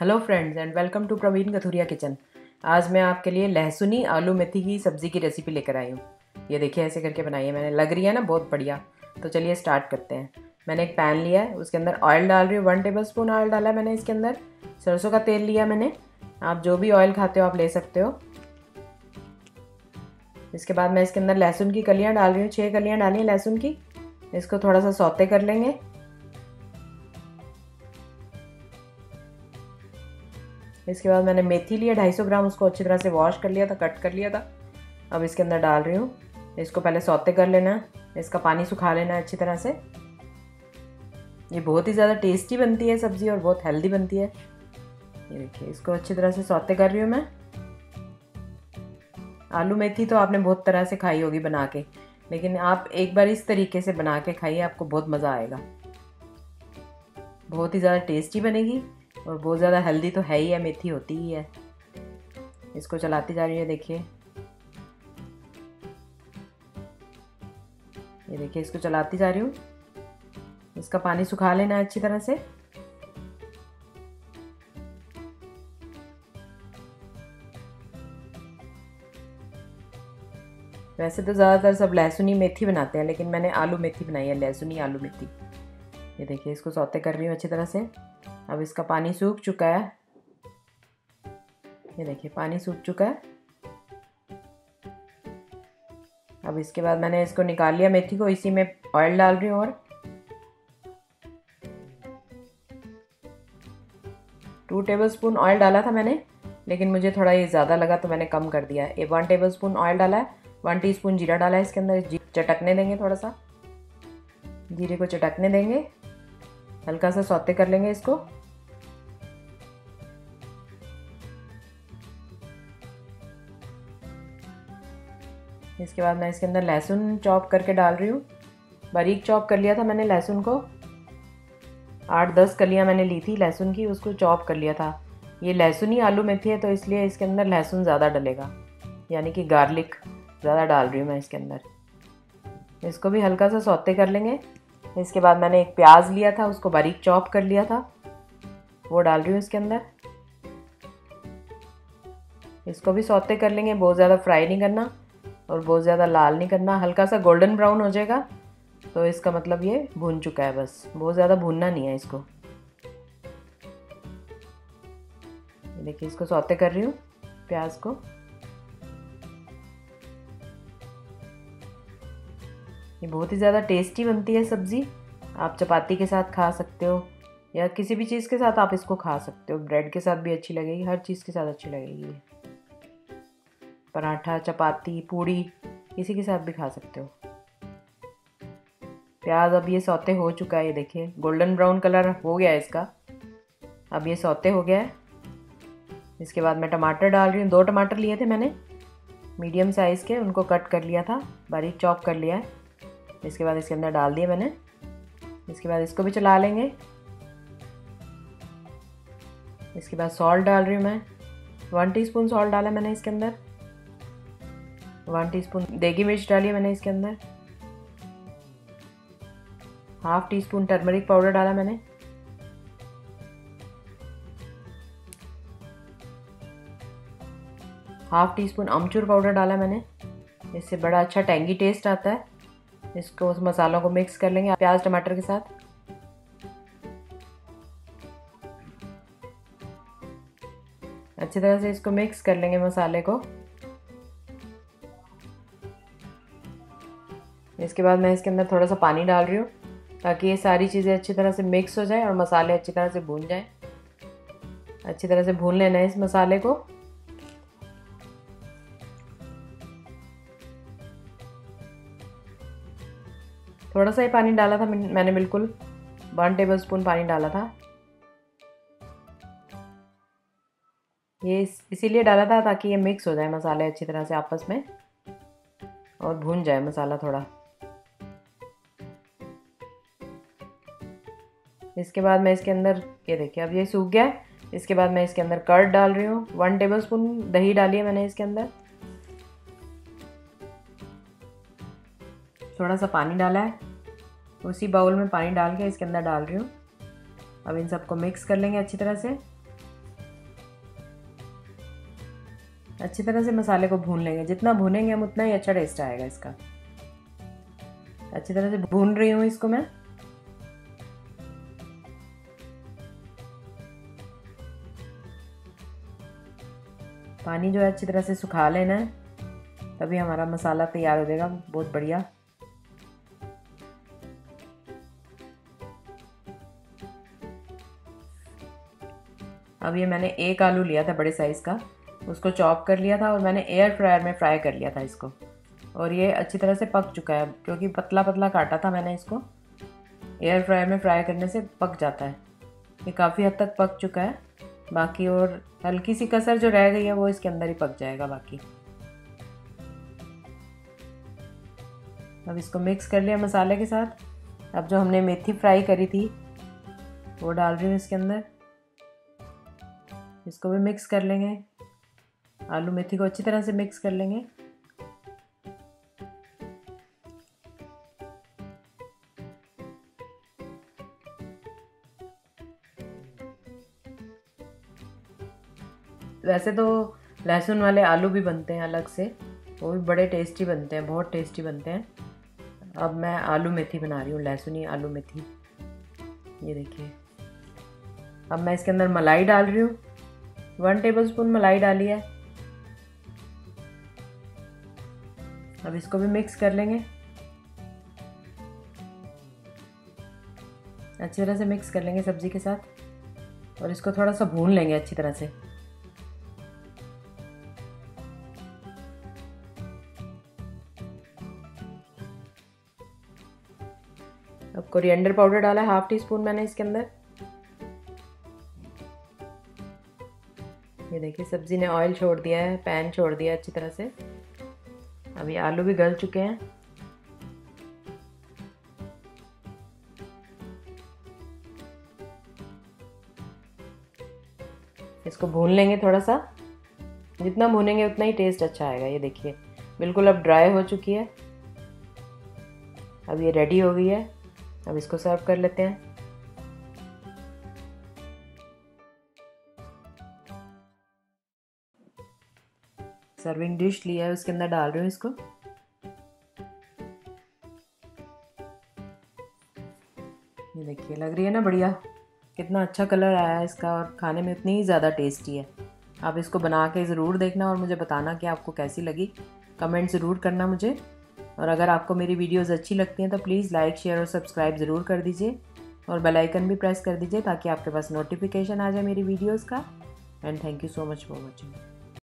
Hello friends and welcome to Praveen Kathuria kitchen. आज मैं आपके लिए लहसुनी, आलू, मेथी की सब्ज़ी की रेसिपी लेकर आई हूँ। ये देखिए, ऐसे करके बनाई है मैंने। लग रही है ना, बहुत बढ़िया। तो चलिए स्टार्ट करते हैं। मैंने एक पैन लिया है, उसके अंदर ऑयल डाल रही हूँ। वन टेबल स्पून ऑयल डाला है मैंने इसके अंदर। सरसों का तेल लिया मैंने। आप जो भी ऑयल खाते हो, आप ले सकते हो। इसके बाद मैं इसके अंदर लहसुन की कलियाँ डाल रही हूँ। छः कलियाँ डाली हैं लहसुन की। इसको थोड़ा सा सौते कर लेंगे। इसके बाद मैंने मेथी लिया 250 ग्राम उसको अच्छी तरह से वॉश कर लिया था कट कर लिया था। अब इसके अंदर डाल रही हूँ। इसको पहले सौते कर लेना है। इसका पानी सुखा लेना है अच्छी तरह से। ये बहुत ही ज़्यादा टेस्टी बनती है सब्ज़ी और बहुत हेल्दी बनती है। ये देखिए, इसको अच्छी तरह से सौते कर रही हूँ मैं। आलू मेथी तो आपने बहुत तरह से खाई होगी बना के, लेकिन आप एक बार इस तरीके से बना के खाइए, आपको बहुत मज़ा आएगा। बहुत ही ज़्यादा टेस्टी बनेगी। और बहुत ज़्यादा हेल्दी तो है ही है, मेथी होती ही है। इसको चलाती जा रही है देखिए। ये देखिए, इसको चलाती जा रही हूँ। इसका पानी सुखा लेना है अच्छी तरह से। वैसे तो ज़्यादातर सब लहसुनी मेथी बनाते हैं, लेकिन मैंने आलू मेथी बनाई है, लहसुनी आलू मेथी। ये देखिए, इसको सौते कर रही हूँ अच्छी तरह से। अब इसका पानी सूख चुका है। ये देखिए, पानी सूख चुका है। अब इसके बाद मैंने इसको निकाल लिया मेथी को, इसी में ऑयल डाल रही हूँ और टू टेबल स्पून ऑयल डाला था मैंने, लेकिन मुझे थोड़ा ये ज़्यादा लगा तो मैंने कम कर दिया। ये वन टेबल स्पून ऑयल डाला है वन टीस्पून जीरा डाला है इसके अंदर। चटकने देंगे थोड़ा सा। जीरे को चटकने देंगे। हल्का सा सौते कर लेंगे इसको। इसके बाद मैं इसके अंदर लहसुन चॉप करके डाल रही हूँ। बारीक चॉप कर लिया था मैंने लहसुन को। आठ दस कलियाँ मैंने ली थी लहसुन की, उसको चॉप कर लिया था। ये लहसुन ही आलू में थी है तो इसलिए इसके अंदर लहसुन ज़्यादा डलेगा। यानी कि गार्लिक ज़्यादा डाल रही हूँ मैं इसके अंदर। इसको भी हल्का सा सौते कर लेंगे। इसके बाद मैंने एक प्याज लिया था, उसको बारीक चॉप कर लिया था। वो डाल रही हूँ इसके अंदर। इसको भी सौते कर लेंगे, बहुत ज़्यादा फ्राई नहीं करना। और बहुत ज़्यादा लाल नहीं करना हल्का सा गोल्डन ब्राउन हो जाएगा। तो इसका मतलब ये भून चुका है बस। बहुत ज़्यादा भूनना नहीं है इसको। देखिए, इसको सौते कर रही हूँ, प्याज को। ये बहुत ही ज़्यादा टेस्टी बनती है सब्ज़ी। आप चपाती के साथ खा सकते हो, या किसी भी चीज़ के साथ आप इसको खा सकते हो। ब्रेड के साथ भी अच्छी लगेगी, हर चीज़ के साथ अच्छी लगेगी। पराठा, चपाती, पूड़ी, इसी के साथ भी खा सकते हो। प्याज अब ये सौते हो चुका है, ये देखिए, गोल्डन ब्राउन कलर हो गया है इसका। अब ये सौते हो गया है। इसके बाद मैं टमाटर डाल रही हूँ। दो टमाटर लिए थे मैंने, मीडियम साइज़ के, उनको कट कर लिया था, बारीक चॉप कर लिया है। इसके बाद इसके अंदर डाल दिए मैंने। इसके बाद इसको भी चला लेंगे। इसके बाद सॉल्ट डाल रही हूँ मैं। वन टीस्पून सॉल्ट डाला मैंने इसके अंदर। वन टीस्पून देगी मिर्च डाली मैंने इसके अंदर। Half teaspoon turmeric powder डाला मैंने। हाफ़ टी स्पून अमचूर पाउडर डाला मैंने। इससे बड़ा अच्छा टेंगी टेस्ट आता है। इसको उस मसालों को मिक्स कर लेंगे प्याज, टमाटर के साथ। अच्छी तरह से इसको मिक्स कर लेंगे मसाले को। इसके बाद मैं इसके अंदर थोड़ा सा पानी डाल रही हूँ, ताकि ये सारी चीज़ें अच्छी तरह से मिक्स हो जाए और मसाले अच्छी तरह से भून जाएँ। अच्छी तरह से भून लेना है इस मसाले को। थोड़ा सा ही पानी डाला था, मैंने बिल्कुल वन टेबल स्पून पानी डाला था। ये इसीलिए डाला था ताकि ये मिक्स हो जाए मसाले अच्छी तरह से आपस में और भून जाए मसाला थोड़ा। इसके बाद मैं इसके अंदर, ये देखिए, अब ये सूख गया है। इसके बाद मैं इसके अंदर कर्ड डाल रही हूँ। वन टेबल स्पून दही डाली है मैंने इसके अंदर। थोड़ा सा पानी डाला है। उसी बाउल में पानी डाल के इसके अंदर डाल रही हूँ। अब इन सबको मिक्स कर लेंगे अच्छी तरह से। अच्छी तरह से मसाले को भून लेंगे। जितना भूनेंगे हम उतना ही अच्छा टेस्ट आएगा इसका। अच्छी तरह से भून रही हूँ इसको मैं। पानी जो है अच्छी तरह से सुखा लेना है। तभी हमारा मसाला तैयार हो जाएगा। बहुत बढ़िया। अब ये मैंने एक आलू लिया था बड़े साइज़ का। उसको चॉप कर लिया था और मैंने एयर फ्रायर में फ्राई कर लिया था इसको। और ये अच्छी तरह से पक चुका है, क्योंकि पतला पतला काटा था मैंने इसको। एयर फ्रायर में फ्राई करने से पक जाता है। ये काफ़ी हद तक पक चुका है। बाकी और हल्की सी कसर जो रह गई है वो इसके अंदर ही पक जाएगा बाकी। अब इसको मिक्स कर लिया मसाले के साथ। अब जो हमने मेथी फ्राई करी थी, वो डाल रही हूँ इसके अंदर। इसको भी मिक्स कर लेंगे। आलू मेथी को अच्छी तरह से मिक्स कर लेंगे। वैसे तो लहसुन वाले आलू भी बनते हैं अलग से, वो भी बड़े टेस्टी बनते हैं, बहुत टेस्टी बनते हैं। अब मैं आलू मेथी बना रही हूँ, लहसुनी आलू मेथी। ये देखिए। अब मैं इसके अंदर मलाई डाल रही हूँ। वन टेबल स्पून मलाई डाली है। अब इसको भी मिक्स कर लेंगे। अच्छी तरह से मिक्स कर लेंगे सब्ज़ी के साथ। और इसको थोड़ा सा भून लेंगे अच्छी तरह से। अब कोरिएंडर पाउडर डाला है हाफ़ टी स्पून मैंने इसके अंदर। ये देखिए, सब्ज़ी ने ऑयल छोड़ दिया है पैन छोड़ दिया अच्छी तरह से। अभी आलू भी गल चुके हैं। इसको भून लेंगे थोड़ा सा जितना भूनेंगे उतना ही टेस्ट अच्छा आएगा, ये देखिए। बिल्कुल अब ड्राई हो चुकी है। अब ये रेडी हो गई है। अब इसको सर्व कर लेते हैं। सर्विंग डिश लिया है, उसके अंदर डाल रही हूँ इसको। ये देखिए, लग रही है ना बढ़िया। कितना अच्छा कलर आया है इसका और खाने में उतनी ही ज़्यादा टेस्टी है। आप इसको बना के ज़रूर देखना और मुझे बताना कि आपको कैसी लगी। कमेंट ज़रूर करना मुझे। और अगर आपको मेरी वीडियोस अच्छी लगती हैं तो प्लीज़ लाइक शेयर और सब्सक्राइब ज़रूर कर दीजिए। और बेल आइकन भी प्रेस कर दीजिए ताकि आपके पास नोटिफिकेशन आ जाए मेरी वीडियोस का। And thank you so much for watching